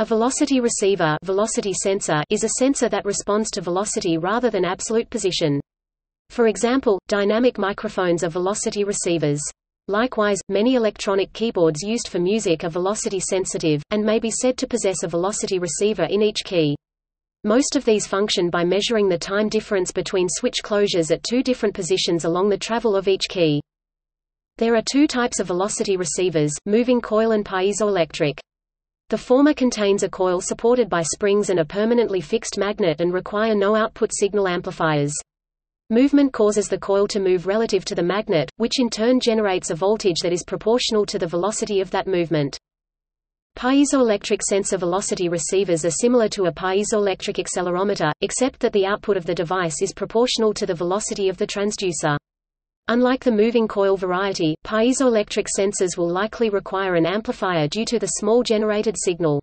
A velocity receiver velocity sensor is a sensor that responds to velocity rather than absolute position. For example, dynamic microphones are velocity receivers. Likewise, many electronic keyboards used for music are velocity sensitive, and may be said to possess a velocity receiver in each key. Most of these function by measuring the time difference between switch closures at two different positions along the travel of each key. There are two types of velocity receivers, moving coil and piezoelectric. The former contains a coil supported by springs and a permanently fixed magnet and require no output signal amplifiers. Movement causes the coil to move relative to the magnet, which in turn generates a voltage that is proportional to the velocity of that movement. Piezoelectric sensor velocity receivers are similar to a piezoelectric accelerometer, except that the output of the device is proportional to the velocity of the transducer. Unlike the moving coil variety, piezoelectric sensors will likely require an amplifier due to the small generated signal.